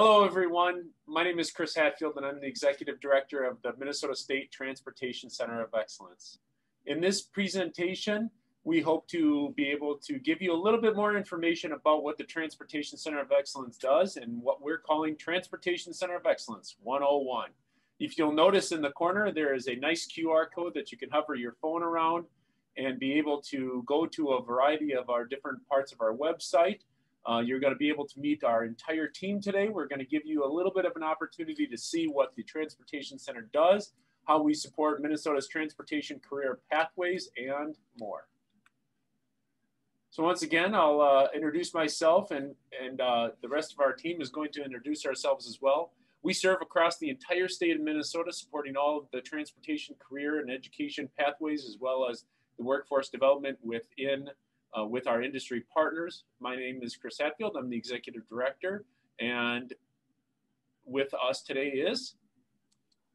Hello, everyone. My name is Chris Hatfield, and I'm the Executive Director of the Minnesota State Transportation Center of Excellence. In this presentation, we hope to be able to give you a little bit more information about what the Transportation Center of Excellence does and what we're calling Transportation Center of Excellence 101. If you'll notice in the corner, there is a nice QR code that you can hover your phone around and be able to go to a variety of our different parts of our website uh, you're going to be able to meet our entire team today. We're going to give you a little bit of an opportunity to see what the Transportation Center does, how we support Minnesota's transportation career pathways, and more. So once again, I'll uh, introduce myself and, and uh, the rest of our team is going to introduce ourselves as well. We serve across the entire state of Minnesota, supporting all of the transportation career and education pathways, as well as the workforce development within uh, with our industry partners. My name is Chris Hatfield. I'm the executive director. And with us today is.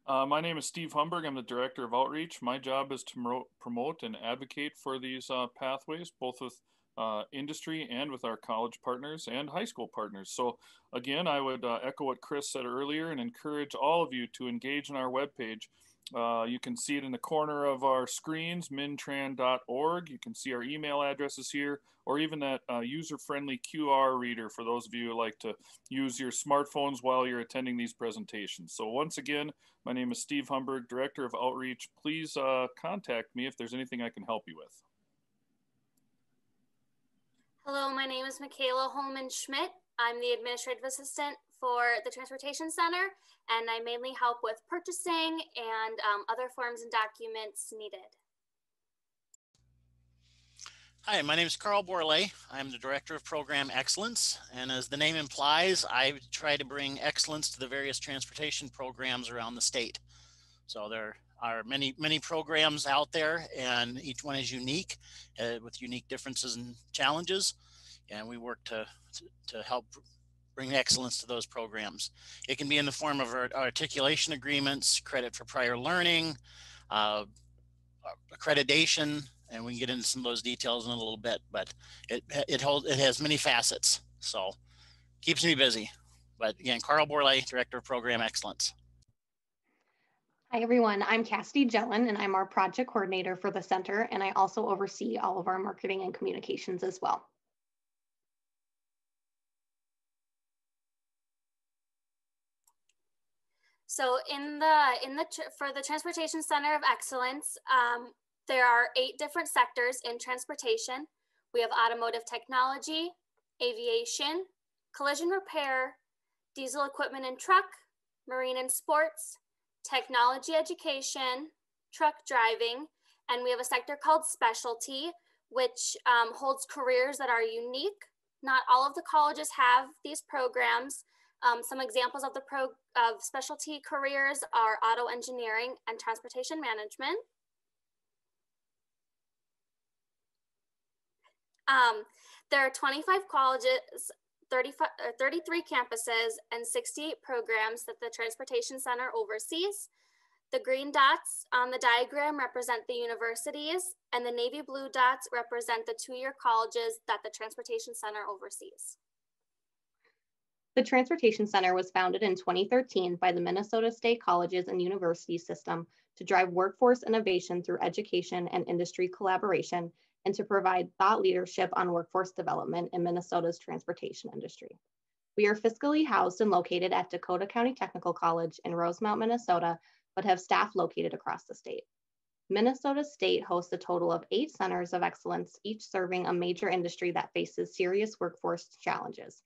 Uh, my name is Steve Humberg. I'm the director of outreach. My job is to promote and advocate for these uh, pathways, both with uh, industry and with our college partners and high school partners. So, again, I would uh, echo what Chris said earlier and encourage all of you to engage in our webpage. Uh, you can see it in the corner of our screens, minntran.org. You can see our email addresses here, or even that uh, user-friendly QR reader for those of you who like to use your smartphones while you're attending these presentations. So once again, my name is Steve Humberg, Director of Outreach. Please uh, contact me if there's anything I can help you with. Hello, my name is Michaela Holman Schmidt. I'm the Administrative Assistant for the Transportation Center, and I mainly help with purchasing and um, other forms and documents needed. Hi, my name is Carl Borley. I'm the Director of Program Excellence, and as the name implies, I try to bring excellence to the various transportation programs around the state. So there are many, many programs out there, and each one is unique uh, with unique differences and challenges. And we work to, to, to help bring excellence to those programs. It can be in the form of articulation agreements, credit for prior learning, uh, accreditation, and we can get into some of those details in a little bit. But it it holds it has many facets, so keeps me busy. But again, Carl Borley, Director of Program Excellence. Hi everyone, I'm Cassidy Jellin and I'm our project coordinator for the center and I also oversee all of our marketing and communications as well. So in the in the for the Transportation Center of Excellence, um, there are eight different sectors in transportation. We have automotive technology, aviation, collision repair, diesel equipment and truck, marine and sports, technology education, truck driving, and we have a sector called specialty, which um, holds careers that are unique. Not all of the colleges have these programs, um, some examples of the pro of specialty careers are auto engineering and transportation management. Um, there are 25 colleges, 35, 33 campuses, and 68 programs that the Transportation Center oversees. The green dots on the diagram represent the universities, and the navy blue dots represent the two-year colleges that the Transportation Center oversees. The Transportation Center was founded in 2013 by the Minnesota State Colleges and Universities System to drive workforce innovation through education and industry collaboration and to provide thought leadership on workforce development in Minnesota's transportation industry. We are fiscally housed and located at Dakota County Technical College in Rosemount, Minnesota, but have staff located across the state. Minnesota State hosts a total of eight centers of excellence, each serving a major industry that faces serious workforce challenges.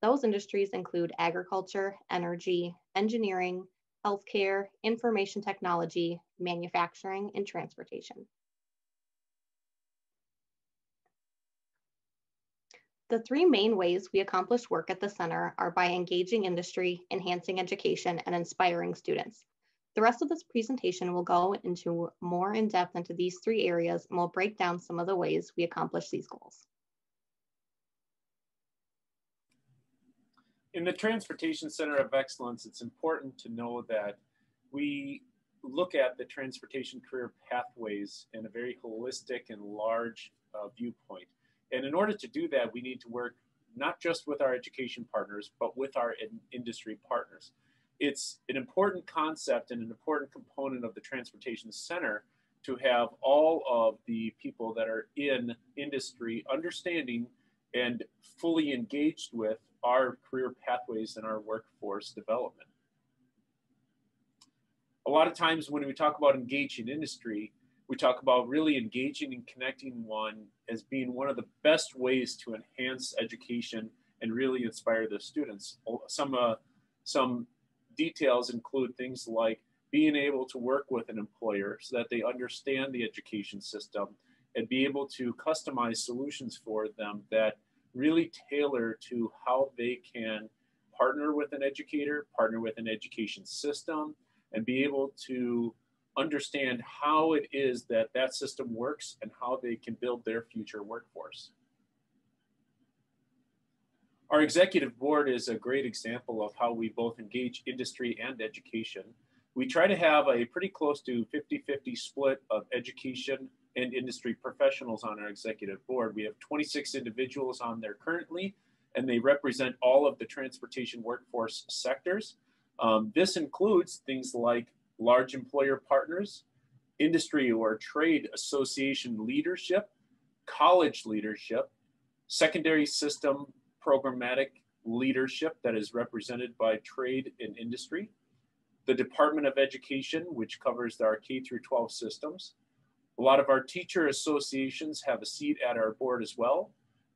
Those industries include agriculture, energy, engineering, healthcare, information technology, manufacturing, and transportation. The three main ways we accomplish work at the center are by engaging industry, enhancing education, and inspiring students. The rest of this presentation will go into more in depth into these three areas and will break down some of the ways we accomplish these goals. In the Transportation Center of Excellence, it's important to know that we look at the transportation career pathways in a very holistic and large uh, viewpoint. And in order to do that, we need to work not just with our education partners, but with our in industry partners. It's an important concept and an important component of the Transportation Center to have all of the people that are in industry understanding and fully engaged with our career pathways and our workforce development. A lot of times when we talk about engaging industry, we talk about really engaging and connecting one as being one of the best ways to enhance education and really inspire the students. Some, uh, some details include things like being able to work with an employer so that they understand the education system and be able to customize solutions for them that really tailor to how they can partner with an educator, partner with an education system, and be able to understand how it is that that system works and how they can build their future workforce. Our executive board is a great example of how we both engage industry and education. We try to have a pretty close to 50-50 split of education and industry professionals on our executive board. We have 26 individuals on there currently, and they represent all of the transportation workforce sectors. Um, this includes things like large employer partners, industry or trade association leadership, college leadership, secondary system programmatic leadership that is represented by trade and industry, the Department of Education, which covers our K through 12 systems. A lot of our teacher associations have a seat at our board as well.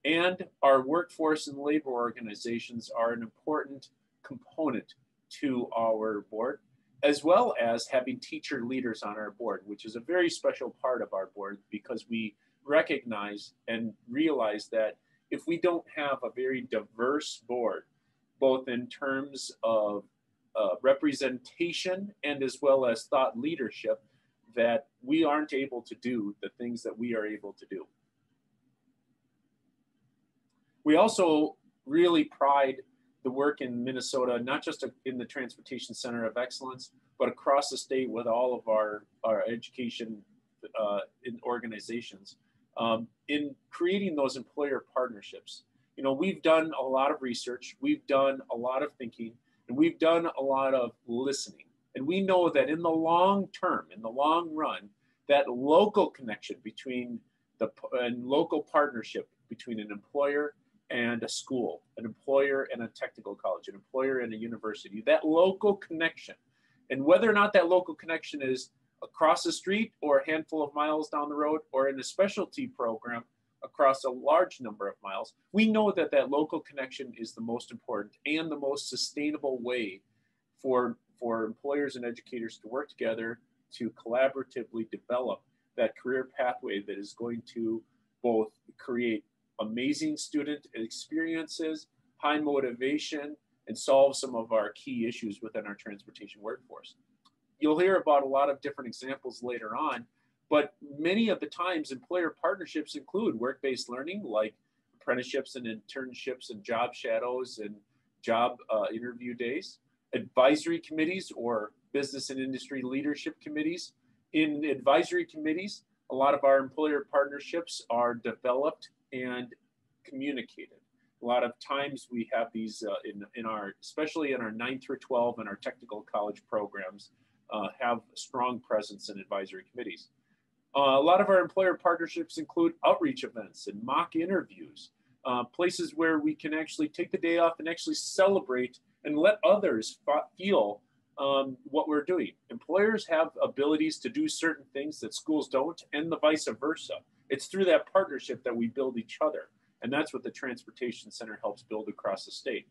And our workforce and labor organizations are an important component to our board as well as having teacher leaders on our board, which is a very special part of our board because we recognize and realize that if we don't have a very diverse board, both in terms of uh, representation and as well as thought leadership, that we aren't able to do the things that we are able to do. We also really pride the work in Minnesota, not just in the Transportation Center of Excellence, but across the state with all of our, our education uh, in organizations um, in creating those employer partnerships. You know, we've done a lot of research, we've done a lot of thinking, and we've done a lot of listening. And we know that in the long term, in the long run, that local connection between the and local partnership between an employer and a school, an employer and a technical college, an employer and a university, that local connection. And whether or not that local connection is across the street or a handful of miles down the road or in a specialty program across a large number of miles, we know that that local connection is the most important and the most sustainable way for, for employers and educators to work together to collaboratively develop that career pathway that is going to both create amazing student experiences, high motivation, and solve some of our key issues within our transportation workforce. You'll hear about a lot of different examples later on, but many of the times employer partnerships include work-based learning like apprenticeships and internships and job shadows and job uh, interview days, advisory committees or business and industry leadership committees. In advisory committees, a lot of our employer partnerships are developed and communicated. A lot of times we have these uh, in, in our, especially in our 9 through 12 and our technical college programs, uh, have strong presence in advisory committees. Uh, a lot of our employer partnerships include outreach events and mock interviews, uh, places where we can actually take the day off and actually celebrate and let others feel um, what we're doing. Employers have abilities to do certain things that schools don't, and the vice versa. It's through that partnership that we build each other. And that's what the Transportation Center helps build across the state.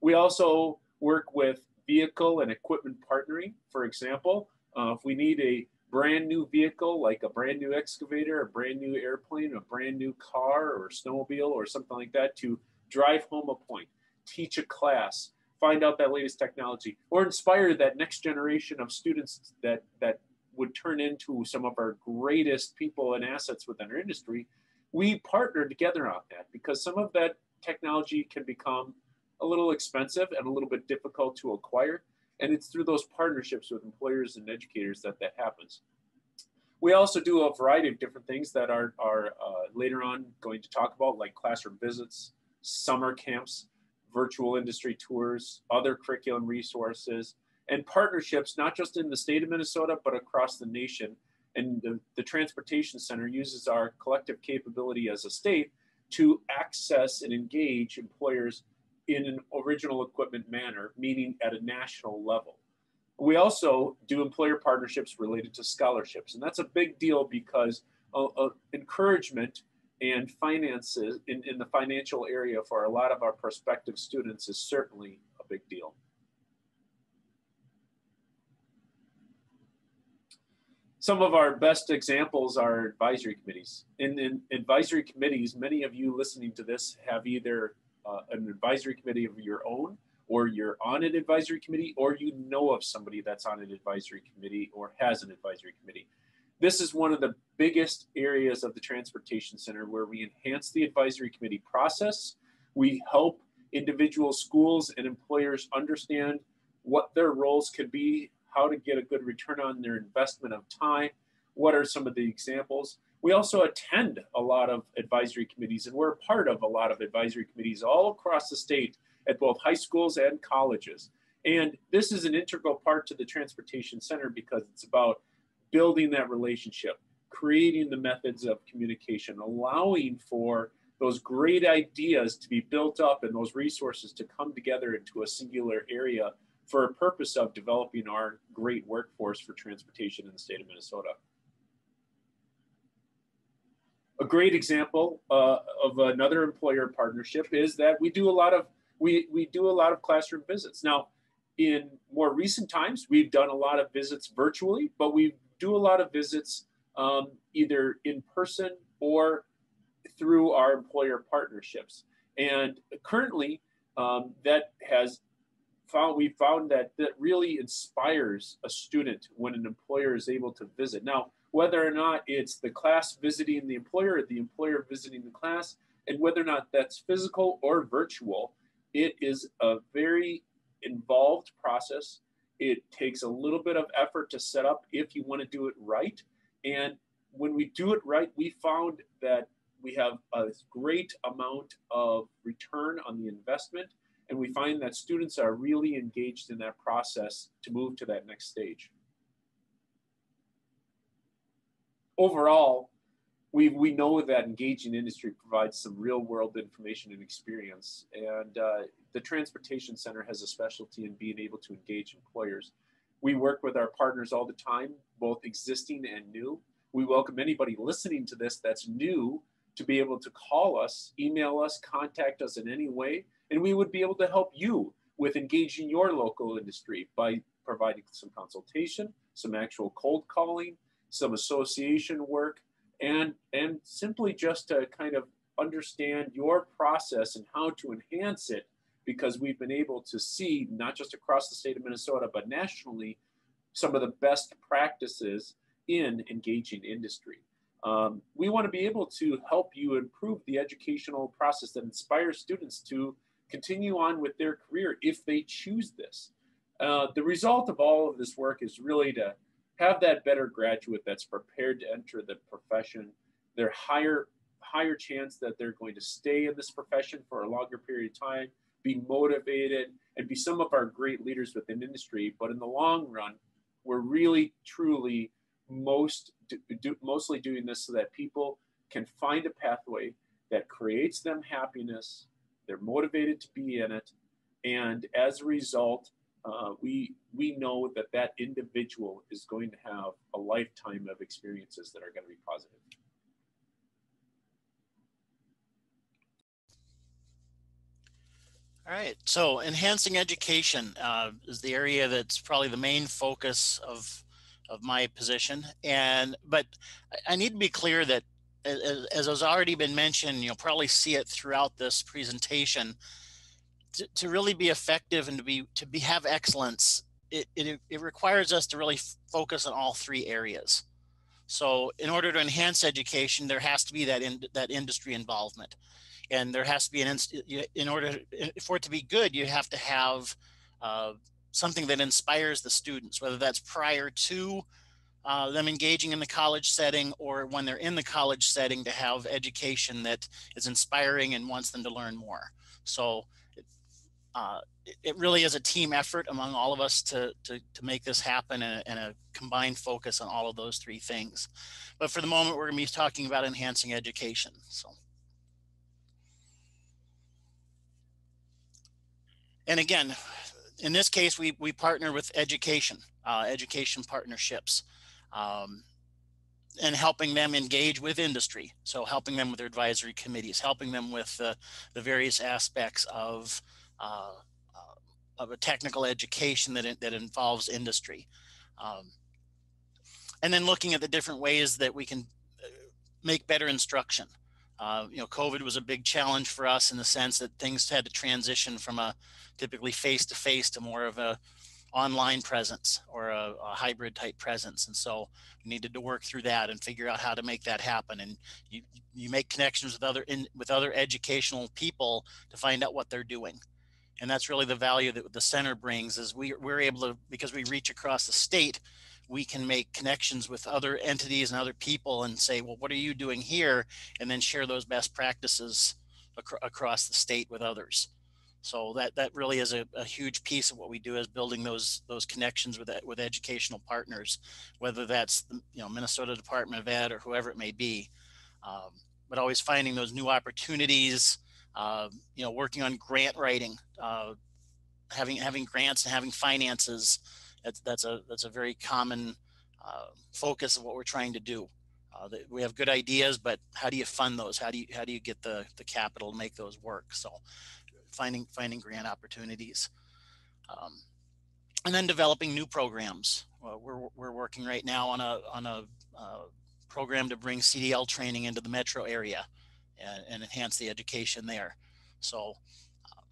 We also work with vehicle and equipment partnering. For example, uh, if we need a brand new vehicle like a brand new excavator, a brand new airplane, a brand new car or snowmobile or something like that to drive home a point, teach a class, find out that latest technology, or inspire that next generation of students that that would turn into some of our greatest people and assets within our industry, we partner together on that because some of that technology can become a little expensive and a little bit difficult to acquire. And it's through those partnerships with employers and educators that that happens. We also do a variety of different things that are, are uh, later on going to talk about, like classroom visits, summer camps, virtual industry tours, other curriculum resources, and partnerships, not just in the state of Minnesota, but across the nation. And the, the Transportation Center uses our collective capability as a state to access and engage employers in an original equipment manner, meaning at a national level. We also do employer partnerships related to scholarships, and that's a big deal because uh, uh, encouragement and finances in, in the financial area for a lot of our prospective students is certainly a big deal. Some of our best examples are advisory committees. In, in advisory committees, many of you listening to this have either uh, an advisory committee of your own, or you're on an advisory committee, or you know of somebody that's on an advisory committee or has an advisory committee. This is one of the biggest areas of the Transportation Center where we enhance the advisory committee process. We help individual schools and employers understand what their roles could be, how to get a good return on their investment of time, what are some of the examples. We also attend a lot of advisory committees, and we're part of a lot of advisory committees all across the state at both high schools and colleges. And this is an integral part to the Transportation Center because it's about building that relationship, creating the methods of communication, allowing for those great ideas to be built up and those resources to come together into a singular area for a purpose of developing our great workforce for transportation in the state of Minnesota. A great example uh, of another employer partnership is that we do a lot of we, we do a lot of classroom visits. Now, in more recent times, we've done a lot of visits virtually, but we do a lot of visits um, either in person or through our employer partnerships. And currently, um, that has found we found that that really inspires a student when an employer is able to visit. Now, whether or not it's the class visiting the employer or the employer visiting the class, and whether or not that's physical or virtual, it is a very involved process. It takes a little bit of effort to set up if you want to do it right. And when we do it right, we found that we have a great amount of return on the investment. And we find that students are really engaged in that process to move to that next stage. Overall, we, we know that engaging industry provides some real world information and experience. And uh, the Transportation Center has a specialty in being able to engage employers. We work with our partners all the time, both existing and new. We welcome anybody listening to this that's new to be able to call us, email us, contact us in any way, and we would be able to help you with engaging your local industry by providing some consultation, some actual cold calling, some association work, and and simply just to kind of understand your process and how to enhance it because we've been able to see not just across the state of Minnesota but nationally some of the best practices in engaging industry. Um, we want to be able to help you improve the educational process that inspires students to continue on with their career if they choose this. Uh, the result of all of this work is really to have that better graduate that's prepared to enter the profession. They're higher higher chance that they're going to stay in this profession for a longer period of time, be motivated, and be some of our great leaders within industry. But in the long run, we're really truly most do, mostly doing this so that people can find a pathway that creates them happiness. They're motivated to be in it, and as a result, uh, we we know that that individual is going to have a lifetime of experiences that are going to be positive. All right, so enhancing education uh, is the area that's probably the main focus of of my position. And but I need to be clear that as, as has already been mentioned, you'll probably see it throughout this presentation to, to really be effective and to be to be have excellence it, it, it requires us to really focus on all three areas so in order to enhance education there has to be that in that industry involvement and there has to be an in order for it to be good you have to have uh, something that inspires the students whether that's prior to uh, them engaging in the college setting or when they're in the college setting to have education that is inspiring and wants them to learn more. So uh, it really is a team effort among all of us to, to, to make this happen and, and, a combined focus on all of those three things. But for the moment, we're going to be talking about enhancing education. So. And again, in this case, we, we partner with education, uh, education partnerships, um, and helping them engage with industry. So helping them with their advisory committees, helping them with uh, the various aspects of uh, of a technical education that, that involves industry. Um, and then looking at the different ways that we can uh, make better instruction. Uh, you know, COVID was a big challenge for us in the sense that things had to transition from a typically face-to-face to more of a online presence or a, a, hybrid type presence. And so we needed to work through that and figure out how to make that happen. And you, you make connections with other in, with other educational people to find out what they're doing and that's really the value that the center brings is we, we're able to because we reach across the state we can make connections with other entities and other people and say well what are you doing here? and then share those best practices ac- across the state with others. So that that really is a, a, huge piece of what we do is building those those connections with with educational partners whether that's the you know minnesota department of ed or whoever it may be. Um, but always finding those new opportunities uh, you know, working on grant writing, uh, having having grants and having finances. That's that's a that's a very common uh, focus of what we're trying to do. Uh, we have good ideas, but how do you fund those? How do you how do you get the the capital to make those work? So, finding finding grant opportunities. Um, and then developing new programs. we're, we're working right now on a on a uh, program to bring CDL training into the metro area and, and enhance the education there. So um,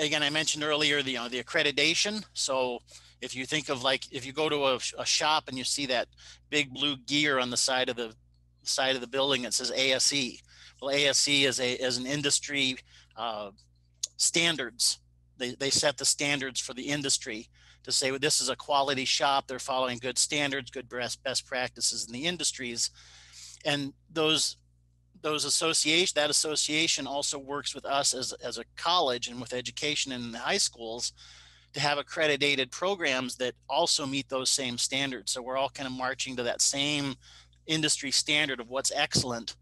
again, I mentioned earlier the, you know, the accreditation. So if you think of like, if you go to a, a shop and you see that big blue gear on the side of the side of the building, it says ASE. Well, ASE is a, is an industry uh, standards. They, they set the standards for the industry to say, well, this is a quality shop. They're following good standards, good best, best practices in the industries. And those those association that association also works with us as, as a college and with education in the high schools to have accredited programs that also meet those same standards. So we're all kind of marching to that same industry standard of what's excellent.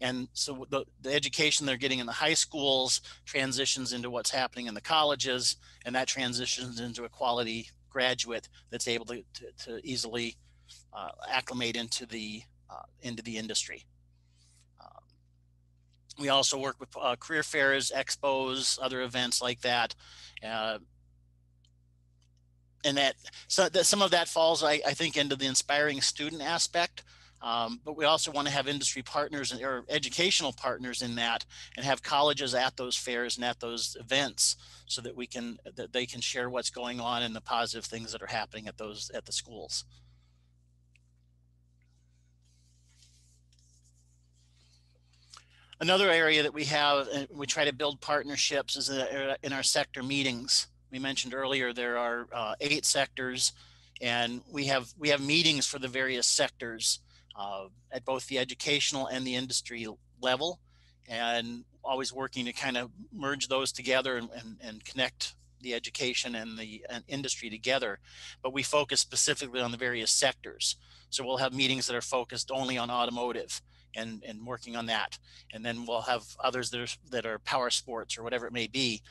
And so the, the education they're getting in the high schools transitions into what's happening in the colleges and that transitions into a quality graduate that's able to, to, to easily uh, acclimate into the uh, into the industry we also work with uh, career fairs, expos, other events like that. Uh, and that, so that some of that falls, I, I think, into the inspiring student aspect. Um, but we also want to have industry partners and, or educational partners in that and have colleges at those fairs and at those events so that we can that they can share what's going on and the positive things that are happening at those at the schools. Another area that we have, and we try to build partnerships is in our sector meetings. We mentioned earlier there are uh, eight sectors, and we have we have meetings for the various sectors uh, at both the educational and the industry level, and always working to kind of merge those together and, and, and connect the education and the and industry together. But we focus specifically on the various sectors. So we'll have meetings that are focused only on automotive and and working on that. And then we'll have others that are that are power sports or whatever it may be.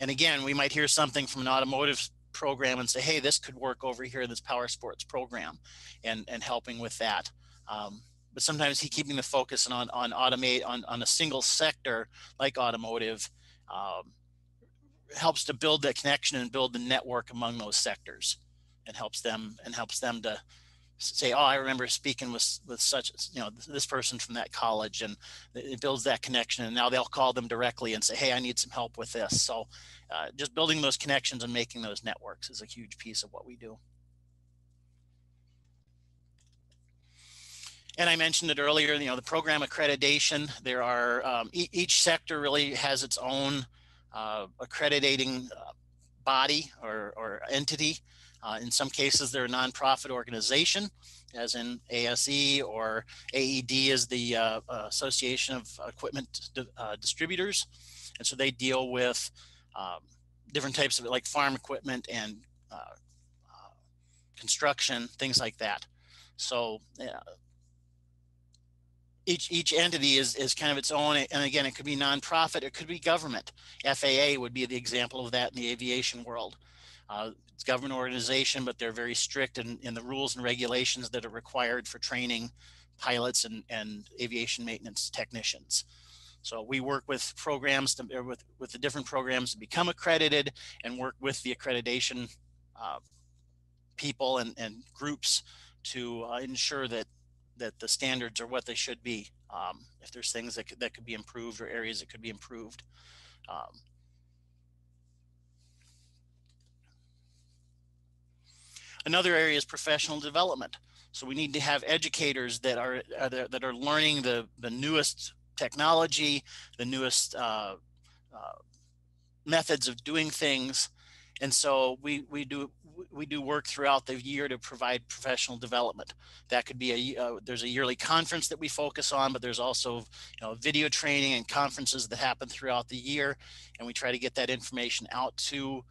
And again we might hear something from an automotive program and say hey this could work over here in this power sports program and and helping with that. Um, but sometimes he keeping the focus on on automate on, on a single sector like automotive um, helps to build that connection and build the network among those sectors and helps them and helps them to say, oh, I remember speaking with with such, you know, this person from that college, and it builds that connection. And now they'll call them directly and say, hey, I need some help with this. So, uh, just building those connections and making those networks is a huge piece of what we do. And I mentioned it earlier, you know, the program accreditation, there are, um, e each sector really has its own uh, accrediting uh, body or, or entity. Uh, in some cases, they're a nonprofit organization, as in ASE or AED is the uh, Association of Equipment uh, Distributors. And so they deal with um, different types of like farm equipment and uh, uh, construction, things like that. So each each entity is is kind of its own and again it could be nonprofit it could be government faa would be the example of that in the aviation world uh, government organization but they're very strict in, in the rules and regulations that are required for training pilots and, and aviation maintenance technicians so we work with programs to with with the different programs to become accredited and work with the accreditation uh, people and, and groups to uh, ensure that that the standards are what they should be. Um, if there's things that could, that could be improved or areas that could be improved. Um, another area is professional development. So we need to have educators that are, are that are learning the the newest technology, the newest uh, uh, methods of doing things, and so we we do we do work throughout the year to provide professional development. That could be a uh, there's a yearly conference that we focus on, but there's also you know video training and conferences that happen throughout the year, and we try to get that information out to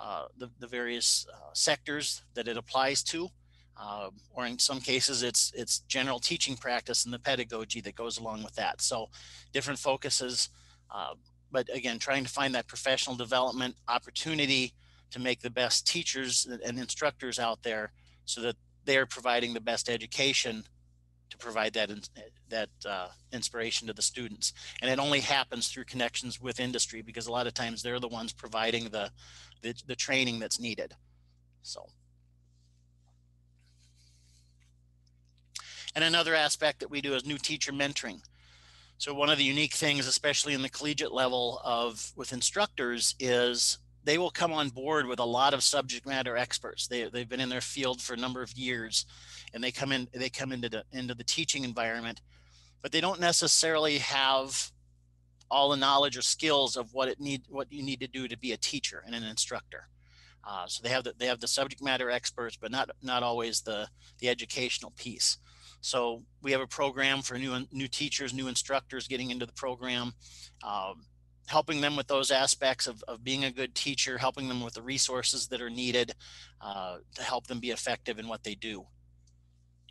uh, the, the various uh, sectors that it applies to. Uh, or in some cases, it's it's general teaching practice and the pedagogy that goes along with that. So, different focuses, uh, but again, trying to find that professional development opportunity to make the best teachers and instructors out there so that they're providing the best education to provide that that uh, inspiration to the students and it only happens through connections with industry because a lot of times they're the ones providing the the, the training that's needed. So. And another aspect that we do is new teacher mentoring. So one of the unique things especially in the collegiate level of with instructors is they will come on board with a lot of subject matter experts. They, they've been in their field for a number of years and they come in, they come into the, into the teaching environment, but they don't necessarily have all the knowledge or skills of what it need, what you need to do to be a teacher and an instructor. Uh, so they have the, they have the subject matter experts, but not, not always the, the educational piece. So we have a program for new, new teachers, new instructors getting into the program. Um, helping them with those aspects of, of being a good teacher, helping them with the resources that are needed uh, to help them be effective in what they do.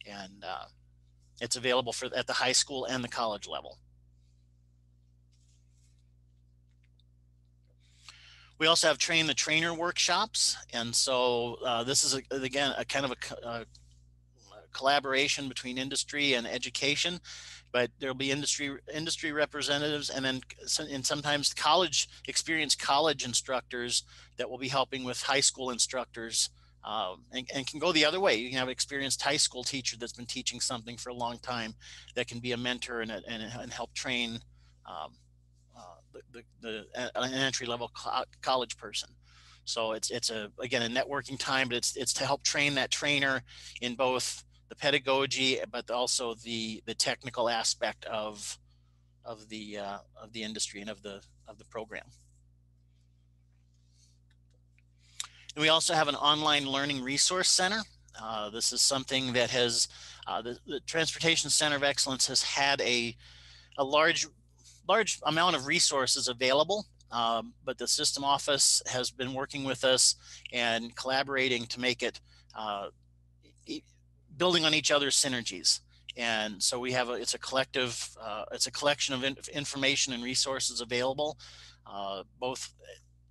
And uh, it's available for at the high school and the college level. We also have train the trainer workshops. And so uh, this is, a, again, a kind of a, a collaboration between industry and education but there'll be industry industry representatives and then and sometimes college experienced college instructors that will be helping with high school instructors um, and, and, can go the other way. You can have an experienced high school teacher that's been teaching something for a long time that can be a mentor and, and, and help train um, the, the, an entry level co college person. So it's it's a again a networking time, but it's it's to help train that trainer in both the pedagogy, but also the the technical aspect of of the uh, of the industry and of the of the program. And we also have an online learning resource center. Uh, this is something that has uh, the, the Transportation Center of Excellence has had a a large large amount of resources available um, but the system office has been working with us and collaborating to make it uh, building on each other's synergies. And so we have a, it's a collective, uh, it's a collection of in, information and resources available, uh, both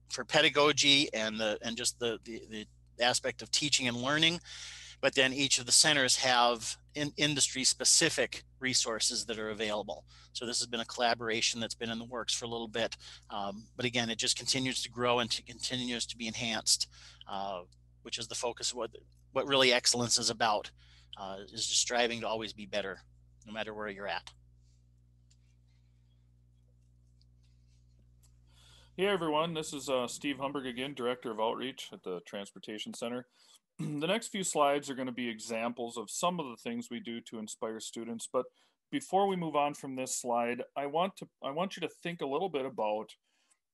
for pedagogy and the, and just the, the, the aspect of teaching and learning. But then each of the centers have in industry specific resources that are available. So this has been a collaboration that's been in the works for a little bit. Um, but again, it just continues to grow and to continues to be enhanced, uh, which is the focus of what, what really excellence is about uh, is just striving to always be better, no matter where you're at. Hey everyone, this is uh, Steve Humberg again, Director of Outreach at the Transportation Center. The next few slides are going to be examples of some of the things we do to inspire students, but before we move on from this slide, I want to I want you to think a little bit about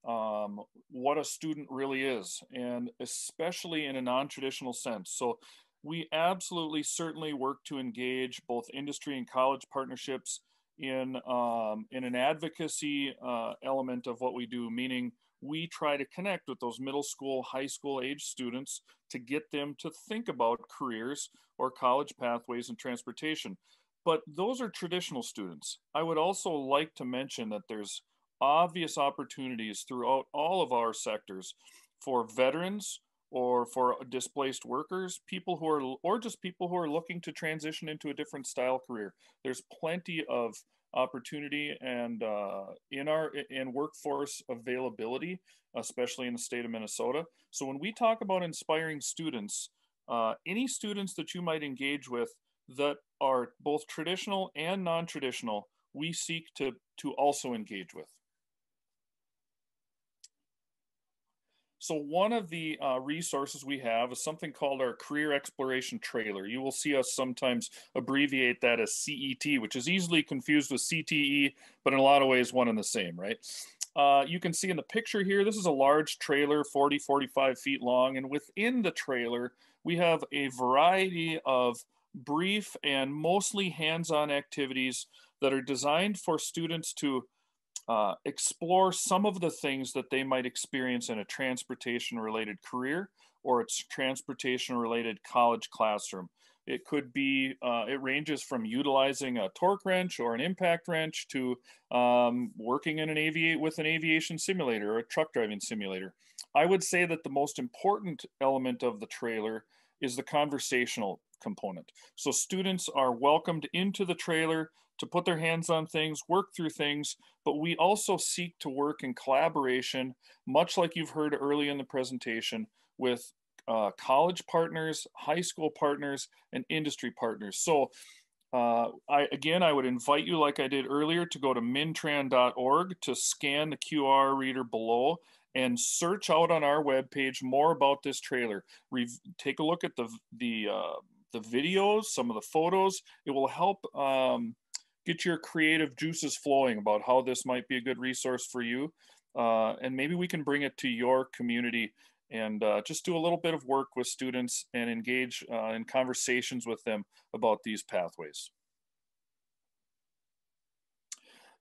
um, what a student really is, and especially in a non traditional sense. So, we absolutely certainly work to engage both industry and college partnerships in, um, in an advocacy uh, element of what we do, meaning we try to connect with those middle school, high school age students to get them to think about careers or college pathways and transportation. But those are traditional students. I would also like to mention that there's obvious opportunities throughout all of our sectors for veterans or for displaced workers, people who are, or just people who are looking to transition into a different style career. There's plenty of opportunity and uh, in our in workforce availability, especially in the state of Minnesota. So when we talk about inspiring students, uh, any students that you might engage with that are both traditional and non-traditional, we seek to to also engage with. So one of the uh, resources we have is something called our Career Exploration Trailer. You will see us sometimes abbreviate that as CET, which is easily confused with CTE, but in a lot of ways one and the same, right? Uh, you can see in the picture here, this is a large trailer, 40, 45 feet long, and within the trailer, we have a variety of brief and mostly hands-on activities that are designed for students to uh, explore some of the things that they might experience in a transportation related career or its transportation related college classroom. It could be, uh, it ranges from utilizing a torque wrench or an impact wrench to um, working in an aviate with an aviation simulator or a truck driving simulator. I would say that the most important element of the trailer is the conversational component. So students are welcomed into the trailer to put their hands on things, work through things, but we also seek to work in collaboration, much like you've heard early in the presentation, with uh, college partners, high school partners, and industry partners. So uh, I, again, I would invite you, like I did earlier, to go to minntran.org to scan the QR reader below and search out on our webpage more about this trailer. Re take a look at the the uh, the videos, some of the photos. It will help um, get your creative juices flowing about how this might be a good resource for you. Uh, and maybe we can bring it to your community and uh, just do a little bit of work with students and engage uh, in conversations with them about these pathways.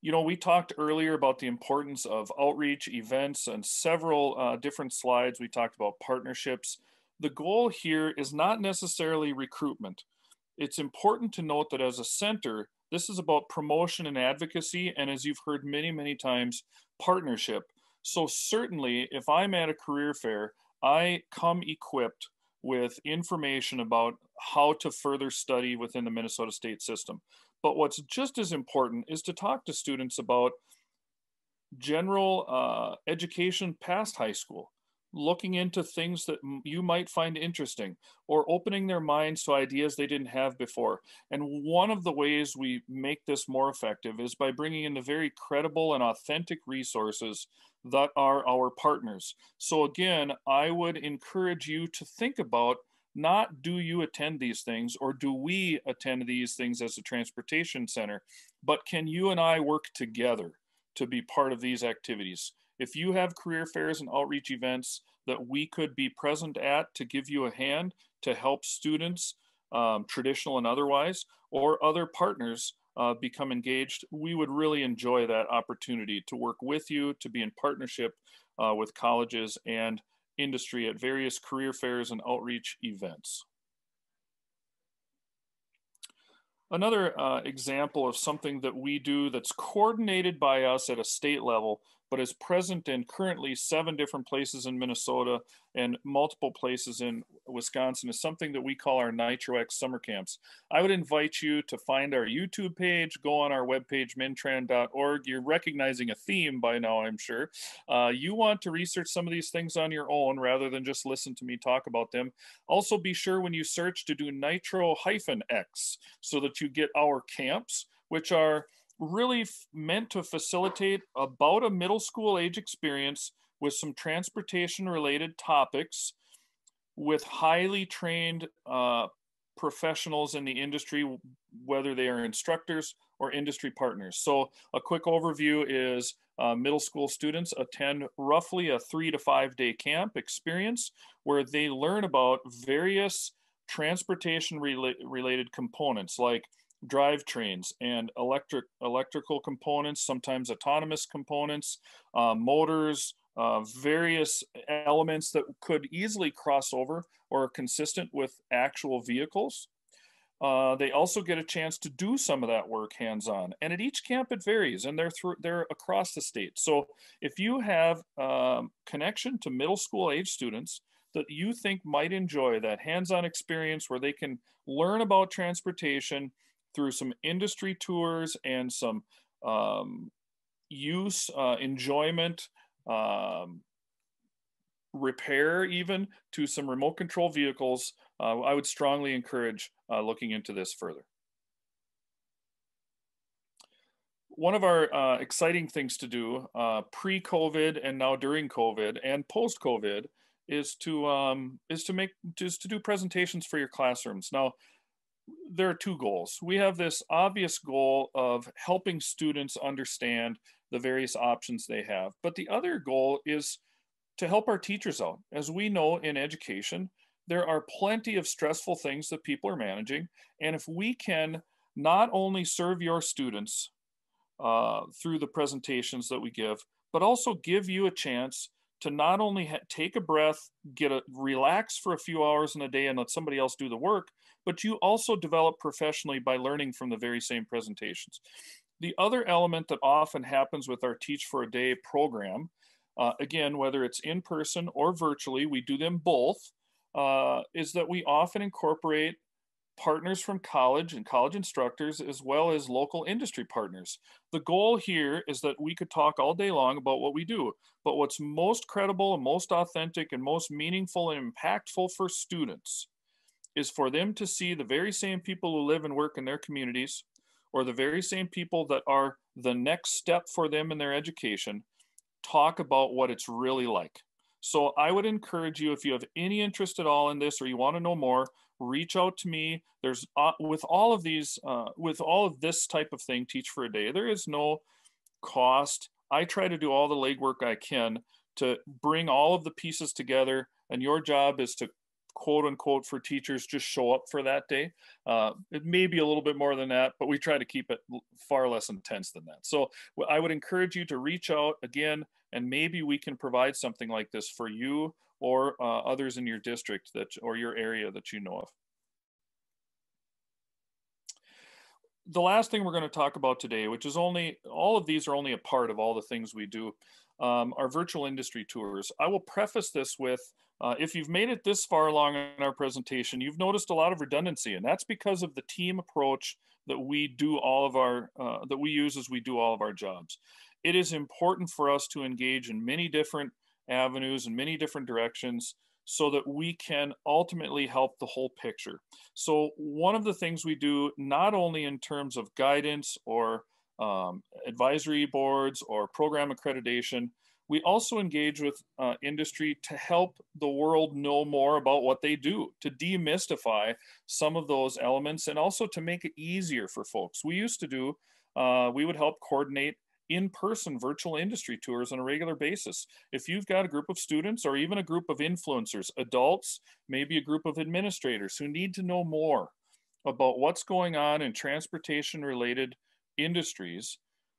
You know, we talked earlier about the importance of outreach events and several uh, different slides. We talked about partnerships. The goal here is not necessarily recruitment. It's important to note that as a center, this is about promotion and advocacy, and as you've heard many, many times, partnership. So, certainly, if I'm at a career fair, I come equipped with information about how to further study within the Minnesota state system. But what's just as important is to talk to students about general uh, education past high school looking into things that you might find interesting or opening their minds to ideas they didn't have before. And one of the ways we make this more effective is by bringing in the very credible and authentic resources that are our partners. So, again, I would encourage you to think about not do you attend these things or do we attend these things as a transportation center, but can you and I work together to be part of these activities? If you have career fairs and outreach events that we could be present at to give you a hand to help students, um, traditional and otherwise, or other partners uh, become engaged, we would really enjoy that opportunity to work with you, to be in partnership uh, with colleges and industry at various career fairs and outreach events. Another uh, example of something that we do that's coordinated by us at a state level but is present in currently seven different places in Minnesota and multiple places in Wisconsin is something that we call our NitroX summer camps. I would invite you to find our YouTube page, go on our webpage, minntran.org. You're recognizing a theme by now, I'm sure. Uh, you want to research some of these things on your own rather than just listen to me talk about them. Also, be sure when you search to do nitro hyphen X so that you get our camps, which are really meant to facilitate about a middle school age experience with some transportation related topics with highly trained uh, professionals in the industry, whether they are instructors or industry partners. So a quick overview is uh, middle school students attend roughly a three to five day camp experience where they learn about various transportation rela related components like drivetrains and electric electrical components, sometimes autonomous components, uh, motors, uh, various elements that could easily cross over or are consistent with actual vehicles. Uh, they also get a chance to do some of that work hands-on, and at each camp it varies, and they're through they're across the state. So if you have um, connection to middle school age students that you think might enjoy that hands-on experience where they can learn about transportation through some industry tours and some um, use, uh, enjoyment, um, repair even to some remote control vehicles, uh, I would strongly encourage uh, looking into this further. One of our uh, exciting things to do uh, pre-COVID and now during COVID and post-COVID is to um, is to make just to do presentations for your classrooms. Now, there are two goals. We have this obvious goal of helping students understand the various options they have, but the other goal is to help our teachers out. As we know in education, there are plenty of stressful things that people are managing, and if we can not only serve your students uh, through the presentations that we give, but also give you a chance to not only take a breath, get a relax for a few hours in a day and let somebody else do the work, but you also develop professionally by learning from the very same presentations. The other element that often happens with our Teach for a Day program, uh, again, whether it's in person or virtually, we do them both, uh, is that we often incorporate partners from college and college instructors, as well as local industry partners. The goal here is that we could talk all day long about what we do, but what's most credible and most authentic and most meaningful and impactful for students is for them to see the very same people who live and work in their communities or the very same people that are the next step for them in their education talk about what it's really like. So I would encourage you, if you have any interest at all in this or you want to know more, reach out to me. There's uh, with all of these, uh, with all of this type of thing, Teach for a Day, there is no cost. I try to do all the legwork I can to bring all of the pieces together, and your job is to quote unquote for teachers just show up for that day. Uh, it may be a little bit more than that, but we try to keep it far less intense than that. So I would encourage you to reach out again, and maybe we can provide something like this for you or uh, others in your district that or your area that you know of. The last thing we're going to talk about today, which is only, all of these are only a part of all the things we do, um, are virtual industry tours. I will preface this with, uh, if you've made it this far along in our presentation, you've noticed a lot of redundancy, and that's because of the team approach that we do all of our, uh, that we use as we do all of our jobs. It is important for us to engage in many different avenues and many different directions so that we can ultimately help the whole picture. So one of the things we do, not only in terms of guidance or um, advisory boards or program accreditation, we also engage with uh, industry to help the world know more about what they do, to demystify some of those elements, and also to make it easier for folks. We used to do, uh, we would help coordinate in-person virtual industry tours on a regular basis. If you've got a group of students or even a group of influencers, adults, maybe a group of administrators who need to know more about what's going on in transportation related industries,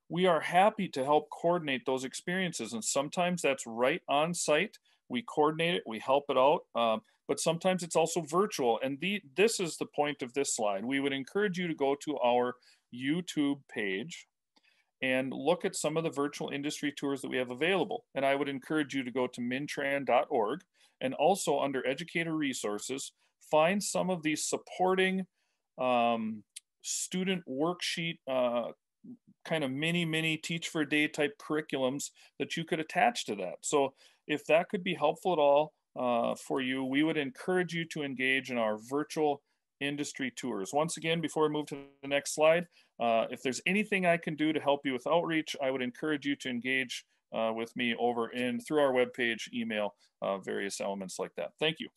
we are happy to help coordinate those experiences. And sometimes that's right on site. We coordinate it, we help it out, um, but sometimes it's also virtual. And the, this is the point of this slide. We would encourage you to go to our YouTube page and look at some of the virtual industry tours that we have available. And I would encourage you to go to minntran.org and also under educator resources, find some of these supporting um, student worksheet uh, kind of mini, mini teach for a day type curriculums that you could attach to that. So if that could be helpful at all uh, for you, we would encourage you to engage in our virtual industry tours. Once again, before we move to the next slide, uh, if there's anything I can do to help you with outreach, I would encourage you to engage uh, with me over in through our webpage, email, uh, various elements like that. Thank you.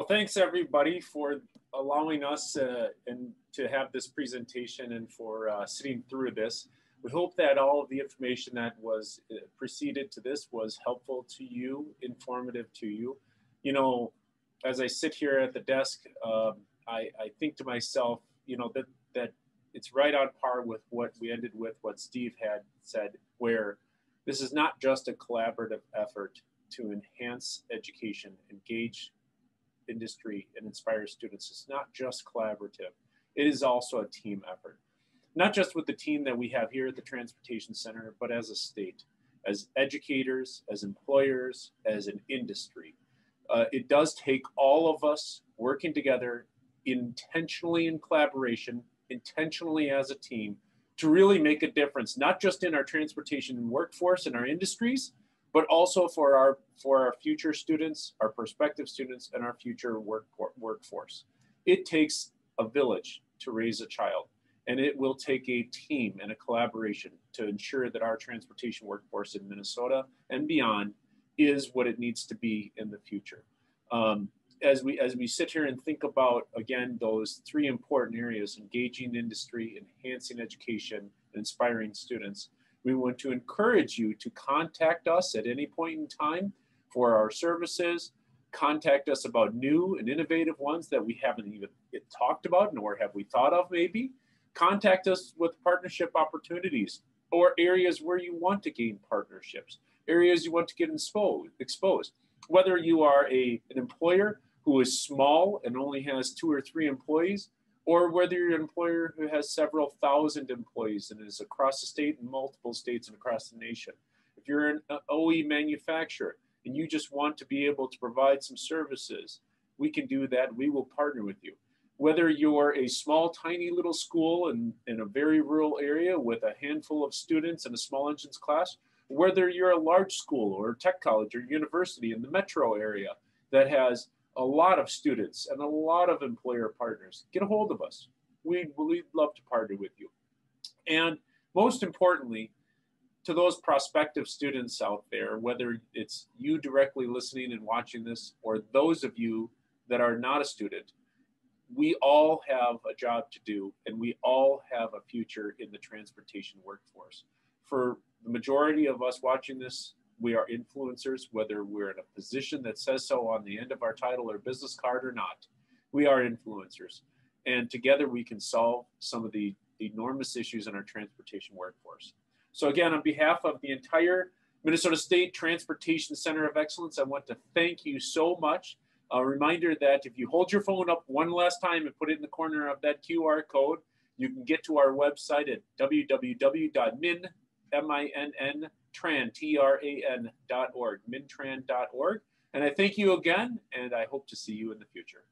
Well, thanks everybody for allowing us uh, and to have this presentation and for uh, sitting through this. We hope that all of the information that was uh, preceded to this was helpful to you, informative to you. You know, as I sit here at the desk, um, I, I think to myself, you know, that, that it's right on par with what we ended with, what Steve had said, where this is not just a collaborative effort to enhance education, engage industry, and inspire students. It's not just collaborative, it is also a team effort. Not just with the team that we have here at the Transportation Center, but as a state, as educators, as employers, as an industry. Uh, it does take all of us working together intentionally in collaboration, intentionally as a team to really make a difference, not just in our transportation workforce and our industries, but also for our for our future students, our prospective students, and our future work, workforce. It takes a village to raise a child, and it will take a team and a collaboration to ensure that our transportation workforce in Minnesota and beyond is what it needs to be in the future. Um, as we as we sit here and think about again those three important areas engaging industry enhancing education and inspiring students we want to encourage you to contact us at any point in time for our services. Contact us about new and innovative ones that we haven't even talked about nor have we thought of maybe. Contact us with partnership opportunities or areas where you want to gain partnerships areas you want to get exposed. Whether you are a, an employer who is small and only has two or three employees, or whether you're an employer who has several thousand employees and is across the state and multiple states and across the nation. If you're an uh, OE manufacturer and you just want to be able to provide some services, we can do that. We will partner with you. Whether you're a small, tiny little school in, in a very rural area with a handful of students in a small engines class, whether you're a large school or tech college or university in the metro area that has a lot of students and a lot of employer partners. Get a hold of us. We'd, we'd love to partner with you. And most importantly, to those prospective students out there, whether it's you directly listening and watching this or those of you that are not a student, we all have a job to do and we all have a future in the transportation workforce. For the majority of us watching this, we are influencers, whether we're in a position that says so on the end of our title or business card or not. We are influencers. And together we can solve some of the enormous issues in our transportation workforce. So, again, on behalf of the entire Minnesota State Transportation Center of Excellence, I want to thank you so much. A reminder that if you hold your phone up one last time and put it in the corner of that QR code, you can get to our website at www.min, M-I-N-N, Tran, T-R-A-N dot org, minntran.org. And I thank you again, and I hope to see you in the future.